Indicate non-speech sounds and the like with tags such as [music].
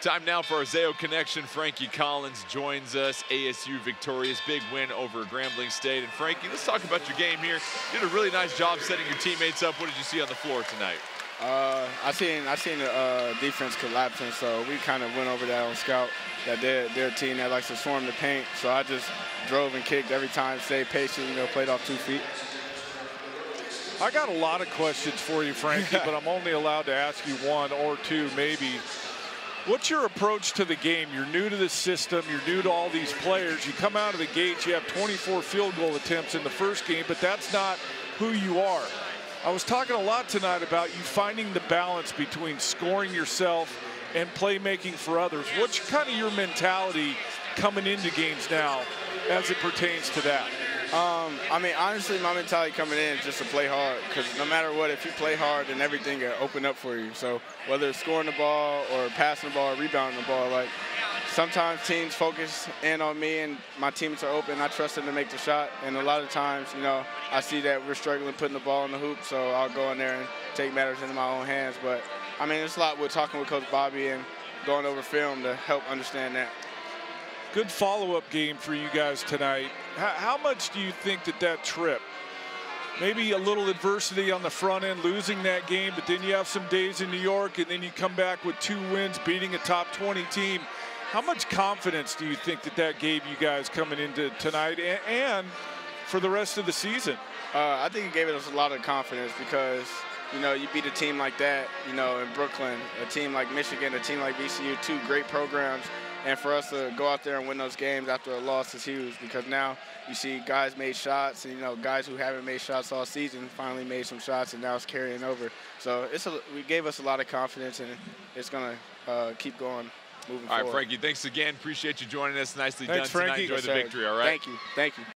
Time now for our Zayo Connection. Frankie Collins joins us. ASU victorious, big win over Grambling State. And Frankie, let's talk about your game here. You did a really nice job setting your teammates up. What did you see on the floor tonight? Uh, I seen I seen the uh, defense collapsing, so we kind of went over that on scout. That they're, they're a team that likes to swarm the paint, so I just drove and kicked every time, stayed patient, you know, played off two feet. I got a lot of questions for you, Frankie, [laughs] but I'm only allowed to ask you one or two, maybe. What's your approach to the game? You're new to the system. You're new to all these players. You come out of the gates, you have 24 field goal attempts in the first game, but that's not who you are. I was talking a lot tonight about you finding the balance between scoring yourself and playmaking for others. What's kind of your mentality coming into games now as it pertains to that? Um, I mean, honestly, my mentality coming in is just to play hard because no matter what, if you play hard, then everything will open up for you. So whether it's scoring the ball or passing the ball or rebounding the ball, like sometimes teams focus in on me and my teammates are open. I trust them to make the shot. And a lot of times, you know, I see that we're struggling putting the ball in the hoop, so I'll go in there and take matters into my own hands. But, I mean, it's a lot with talking with Coach Bobby and going over film to help understand that. Good follow-up game for you guys tonight. How, how much do you think that that trip, maybe a little adversity on the front end, losing that game, but then you have some days in New York and then you come back with two wins, beating a top 20 team. How much confidence do you think that that gave you guys coming into tonight and, and for the rest of the season? Uh, I think it gave us a lot of confidence because, you know, you beat a team like that, you know, in Brooklyn, a team like Michigan, a team like VCU, two great programs – and for us to go out there and win those games after a loss is huge because now you see guys made shots and you know guys who haven't made shots all season finally made some shots and now it's carrying over. So it's a, we gave us a lot of confidence and it's going to uh, keep going. Moving forward. all right, forward. Frankie, thanks again. Appreciate you joining us. Nicely thanks, done Frankie. tonight. Enjoy yes, the victory, all right? Thank you. Thank you.